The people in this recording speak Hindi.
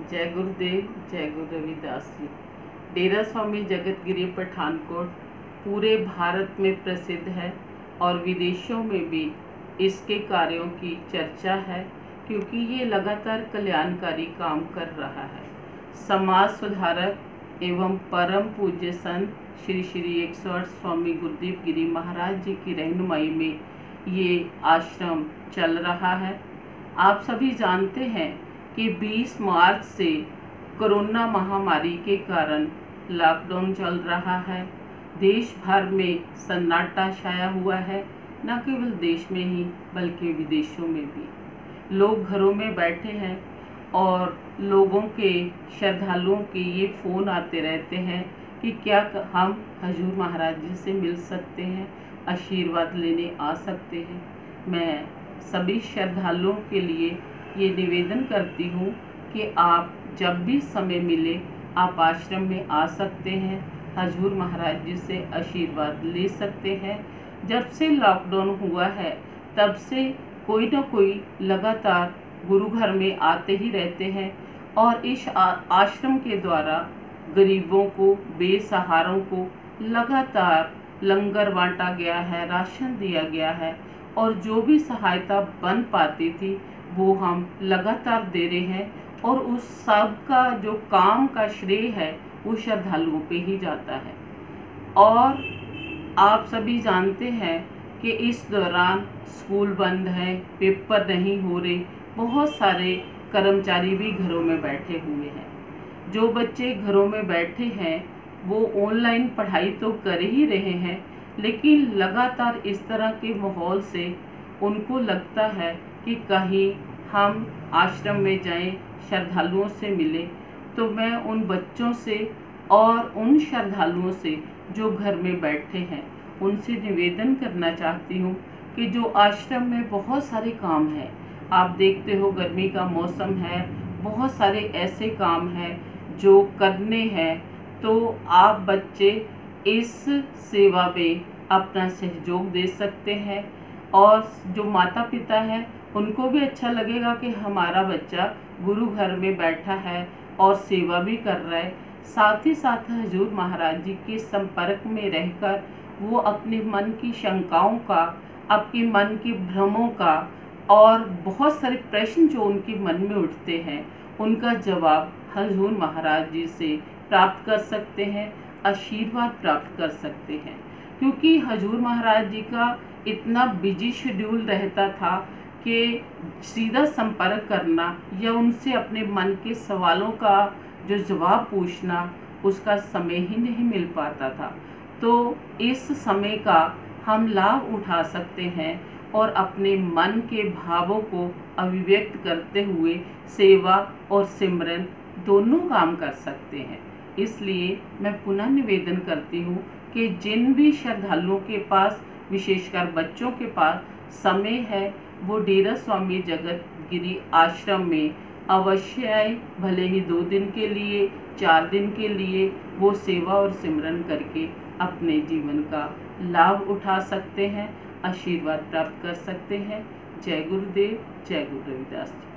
जय गुरुदेव, जय गुरु रविदास जी। डेरा स्वामी जगतगिरी पठानकोट पूरे भारत में प्रसिद्ध है और विदेशों में भी इसके कार्यों की चर्चा है, क्योंकि ये लगातार कल्याणकारी काम कर रहा है। समाज सुधारक एवं परम पूज्य संत श्री श्री एक स्वामी गुरुदेव गिरी महाराज जी की रहनुमाई में ये आश्रम चल रहा है। आप सभी जानते हैं कि 20 मार्च से कोरोना महामारी के कारण लॉकडाउन चल रहा है। देश भर में सन्नाटा छाया हुआ है, न केवल देश में ही, बल्कि विदेशों में भी। लोग घरों में बैठे हैं और लोगों के, श्रद्धालुओं के ये फ़ोन आते रहते हैं कि क्या हम हजूर महाराज जी से मिल सकते हैं, आशीर्वाद लेने आ सकते हैं। मैं सभी श्रद्धालुओं के लिए ये निवेदन करती हूँ कि आप जब भी समय मिले, आप आश्रम में आ सकते हैं। हजूर महाराज जी से आशीर्वाद ले सकते हैं। जब से लॉकडाउन हुआ है, तब से कोई ना कोई लगातार गुरु घर में आते ही रहते हैं और इस आश्रम के द्वारा गरीबों को, बेसहारों को लगातार लंगर बांटा गया है, राशन दिया गया है और जो भी सहायता बन पाती थी वो हम लगातार दे रहे हैं और उस सब का जो काम का श्रेय है, वो श्रद्धालुओं पे ही जाता है। और आप सभी जानते हैं कि इस दौरान स्कूल बंद है, पेपर नहीं हो रहे, बहुत सारे कर्मचारी भी घरों में बैठे हुए हैं। जो बच्चे घरों में बैठे हैं, वो ऑनलाइन पढ़ाई तो कर ही रहे हैं, लेकिन लगातार इस तरह के माहौल से उनको लगता है कि कहीं हम आश्रम में जाएँ, श्रद्धालुओं से मिलें तो मैं उन बच्चों से और उन श्रद्धालुओं से जो घर में बैठे हैं, उनसे निवेदन करना चाहती हूँ कि जो आश्रम में बहुत सारे काम हैं, आप देखते हो गर्मी का मौसम है, बहुत सारे ऐसे काम हैं जो करने हैं तो आप बच्चे इस सेवा में अपना सहयोग दे सकते हैं और जो माता पिता हैं उनको भी अच्छा लगेगा कि हमारा बच्चा गुरु घर में बैठा है और सेवा भी कर रहा है। साथ ही साथ हजूर महाराज जी के संपर्क में रहकर, वो अपने मन की शंकाओं का आपके मन के भ्रमों का और बहुत सारे प्रश्न जो उनके मन में उठते हैं, उनका जवाब हजूर महाराज जी से प्राप्त कर सकते हैं, आशीर्वाद प्राप्त कर सकते हैं। क्योंकि हजूर महाराज जी का इतना बिज़ी शेड्यूल रहता था कि सीधा संपर्क करना या उनसे अपने मन के सवालों का जो जवाब पूछना, उसका समय ही नहीं मिल पाता था। तो इस समय का हम लाभ उठा सकते हैं और अपने मन के भावों को अभिव्यक्त करते हुए सेवा और सिमरन दोनों काम कर सकते हैं। इसलिए मैं पुनः निवेदन करती हूँ कि जिन भी श्रद्धालुओं के पास विशेषकर बच्चों के पास समय है, वो डेरा स्वामी जगत गिरी आश्रम में अवश्य आए, भले ही दो दिन के लिए, चार दिन के लिए वो सेवा और सिमरन करके अपने जीवन का लाभ उठा सकते हैं, आशीर्वाद प्राप्त कर सकते हैं। जय गुरुदेव, जय गुरु रविदास जी।